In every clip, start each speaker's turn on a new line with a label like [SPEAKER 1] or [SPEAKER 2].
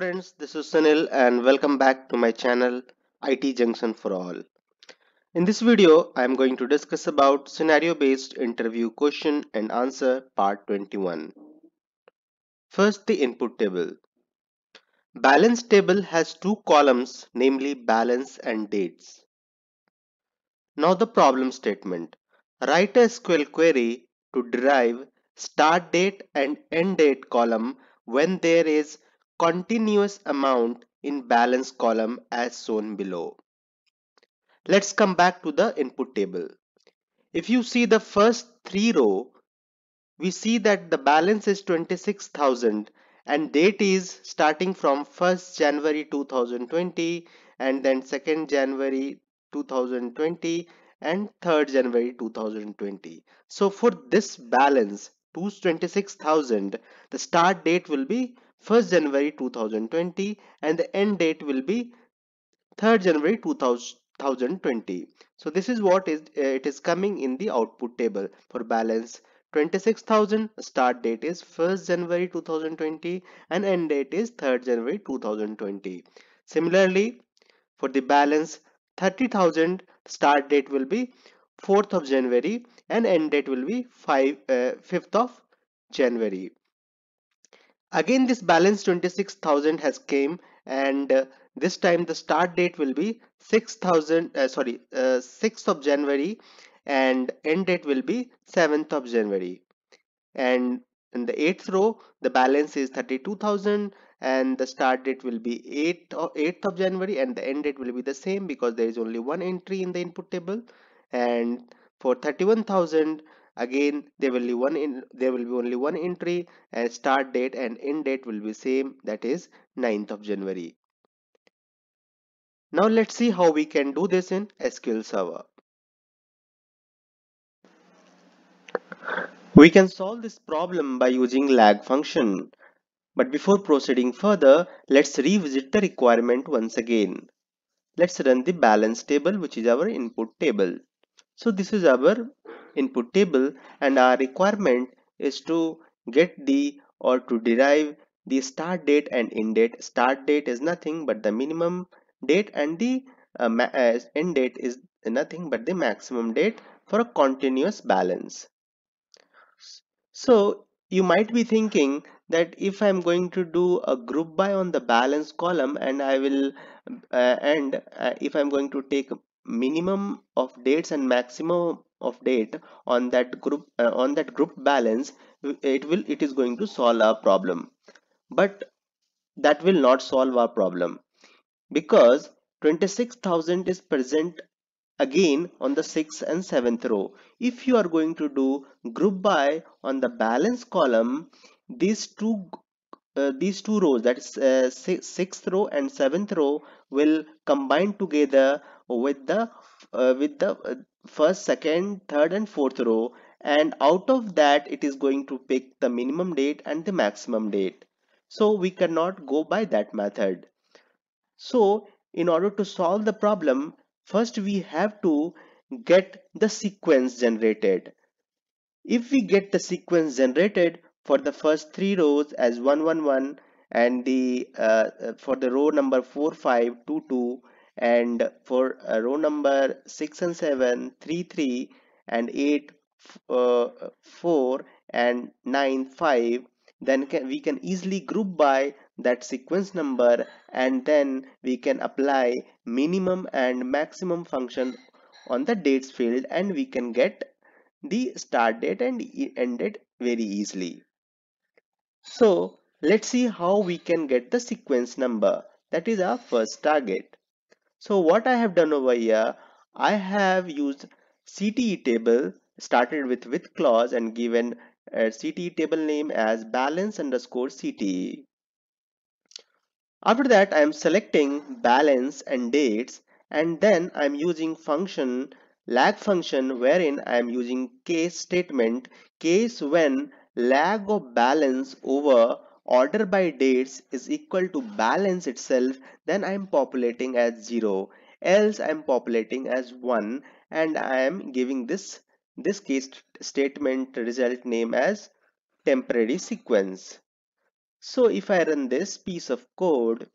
[SPEAKER 1] friends, this is Sunil and welcome back to my channel IT Junction for All. In this video, I am going to discuss about scenario based interview question and answer part 21. First, the input table. Balance table has two columns namely balance and dates. Now the problem statement. Write a SQL query to derive start date and end date column when there is continuous amount in balance column as shown below. Let's come back to the input table. If you see the first three row, we see that the balance is 26,000 and date is starting from 1st January 2020 and then 2nd January 2020 and 3rd January 2020. So for this balance 226,000 the start date will be 1st January 2020 and the end date will be 3rd January 2020. So this is what is uh, it is coming in the output table for balance 26,000 start date is 1st January 2020 and end date is 3rd January 2020. Similarly for the balance 30,000 start date will be 4th of January and end date will be 5 uh, 5th of January again this balance 26000 has came and uh, this time the start date will be 6000 uh, sorry uh, 6th of January and end date will be 7th of January. And in the eighth row the balance is 32000 and the start date will be 8th of, 8th of January and the end date will be the same because there is only one entry in the input table. And for 31000 again there will be one in there will be only one entry and start date and end date will be same that is 9th of January. Now let's see how we can do this in SQL Server. We can solve this problem by using lag function. But before proceeding further let's revisit the requirement once again. Let's run the balance table which is our input table. So this is our input table and our requirement is to get the or to derive the start date and end date. Start date is nothing but the minimum date and the uh, uh, end date is nothing but the maximum date for a continuous balance. So you might be thinking that if I'm going to do a group by on the balance column and I will uh, and uh, if I'm going to take minimum of dates and maximum of date on that group uh, on that group balance it will it is going to solve our problem. But that will not solve our problem because 26000 is present again on the 6th and 7th row. If you are going to do group by on the balance column these two uh, these two rows that is uh, sixth row and seventh row will combine together with the uh, with the uh, first second third and fourth row. And out of that it is going to pick the minimum date and the maximum date. So we cannot go by that method. So in order to solve the problem first we have to get the sequence generated. If we get the sequence generated for the first three rows as 111 and the uh, for the row number 4522 and for uh, row number 6 and 7 3 3 and 8 uh, 4 and 9 5 then can, we can easily group by that sequence number and then we can apply minimum and maximum function on the dates field and we can get the start date and end date very easily so let's see how we can get the sequence number that is our first target so what I have done over here, I have used CTE table started with with clause and given a CTE table name as balance underscore CTE. After that, I am selecting balance and dates and then I am using function lag function wherein I am using case statement case when lag of balance over order by dates is equal to balance itself then I am populating as 0 else I am populating as 1 and I am giving this this case statement result name as temporary sequence. So if I run this piece of code,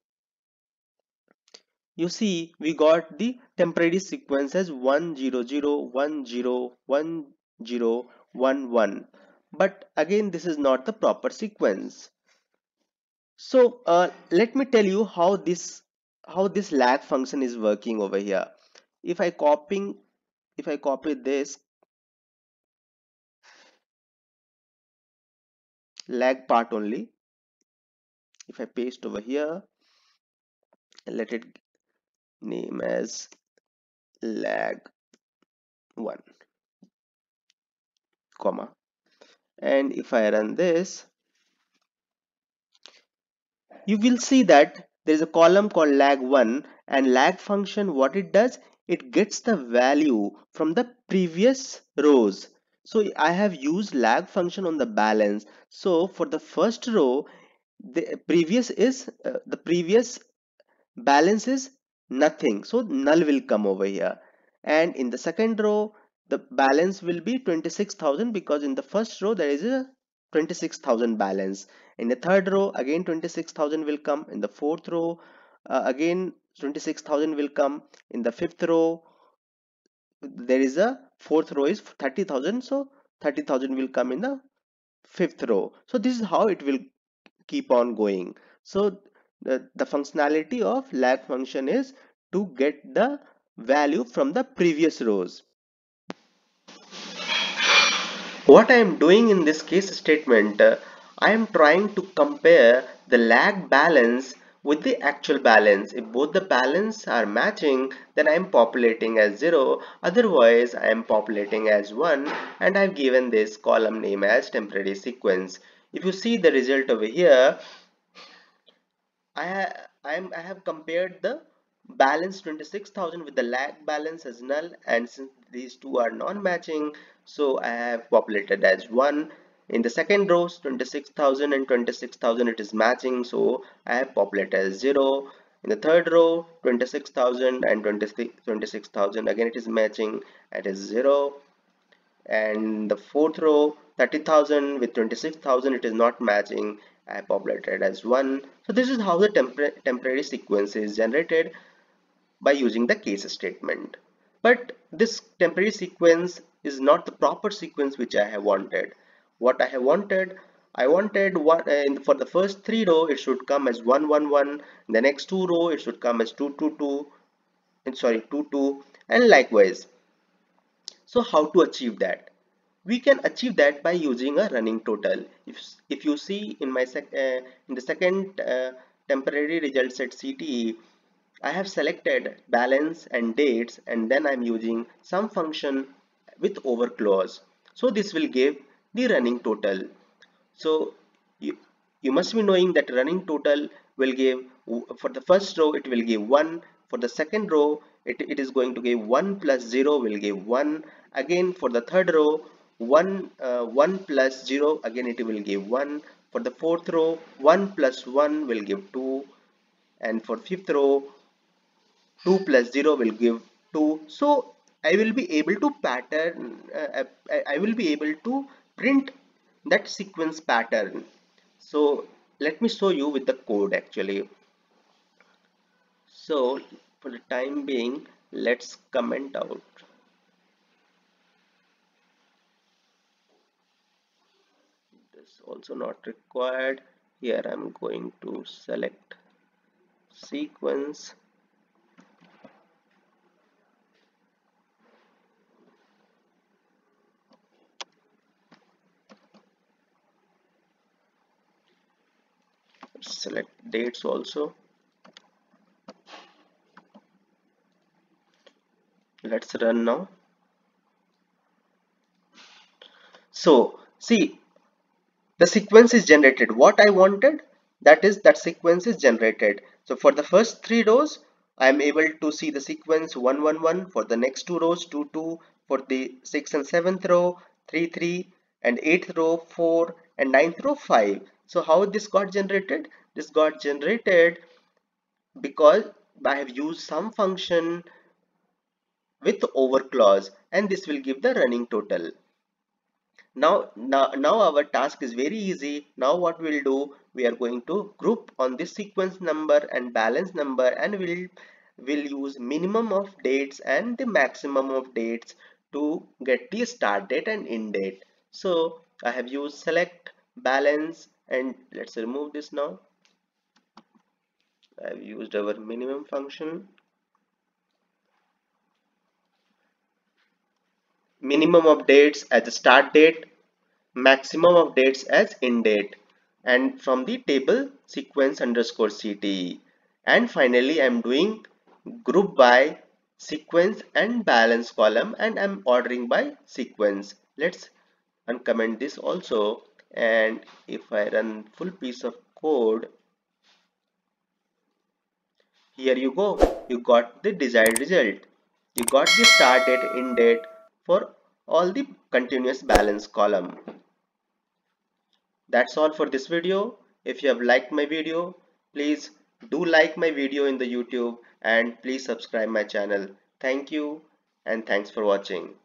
[SPEAKER 1] you see we got the temporary sequence as 1 0 0 1 0 1 0 1 1 but again this is not the proper sequence. So uh, let me tell you how this how this lag function is working over here. If i copying if i copy this lag part only if i paste over here let it name as lag 1 comma and if I run this you will see that there is a column called lag1 and lag function what it does it gets the value from the previous rows. So I have used lag function on the balance. So for the first row the previous is uh, the previous balance is nothing. So null will come over here. And in the second row the balance will be 26,000 because in the first row there is a 26,000 balance. In the third row again 26,000 will come. In the fourth row uh, again 26,000 will come. In the fifth row there is a fourth row is 30,000 so 30,000 will come in the fifth row. So this is how it will keep on going. So the, the functionality of lag function is to get the value from the previous rows what I am doing in this case statement, uh, I am trying to compare the lag balance with the actual balance. If both the balance are matching, then I am populating as 0. Otherwise, I am populating as 1 and I have given this column name as temporary sequence. If you see the result over here, I, I, am, I have compared the balance 26,000 with the lag balance as null and since these two are non-matching so I have populated as 1 in the second row 26,000 and 26,000 it is matching so I have populated as 0 in the third row 26,000 and 26,000 again it is matching it is 0 and the fourth row 30,000 with 26,000 it is not matching. I have populated as 1 so this is how the tempor temporary sequence is generated by using the case statement. But this temporary sequence is not the proper sequence which I have wanted. What I have wanted, I wanted what uh, for the first three row it should come as 111, the next two row it should come as 222, and sorry 22, and likewise. So how to achieve that? We can achieve that by using a running total. If if you see in my sec uh, in the second uh, temporary result set CTE, I have selected balance and dates and then I'm using sum function with over clause. So this will give the running total. So you, you must be knowing that running total will give for the first row it will give 1 for the second row it, it is going to give 1 plus 0 will give 1 again for the third row 1 uh, 1 plus 0 again it will give 1 for the fourth row 1 plus 1 will give 2 and for fifth row 2 plus 0 will give 2 so I will be able to pattern uh, I will be able to print that sequence pattern. So let me show you with the code actually. So for the time being let's comment out. This also not required. Here I'm going to select sequence select dates also. Let's run now. So see the sequence is generated. What I wanted that is that sequence is generated. So for the first three rows I am able to see the sequence 111 for the next two rows 2 2 for the 6th and 7th row 3 3 and 8th row 4 and 9th row 5 so how this got generated? This got generated because I have used sum function with over clause and this will give the running total. Now, now, now our task is very easy. Now what we'll do, we are going to group on this sequence number and balance number and we'll will use minimum of dates and the maximum of dates to get the start date and end date so I have used select balance and let's remove this now. I've used our minimum function. Minimum of dates as the start date maximum of dates as end date and from the table sequence underscore CTE and finally I'm doing group by sequence and balance column and I'm ordering by sequence. Let's uncomment this also and if I run full piece of code here you go. You got the desired result. You got the start date end date for all the continuous balance column. That's all for this video. If you have liked my video please do like my video in the youtube and please subscribe my channel. Thank you and thanks for watching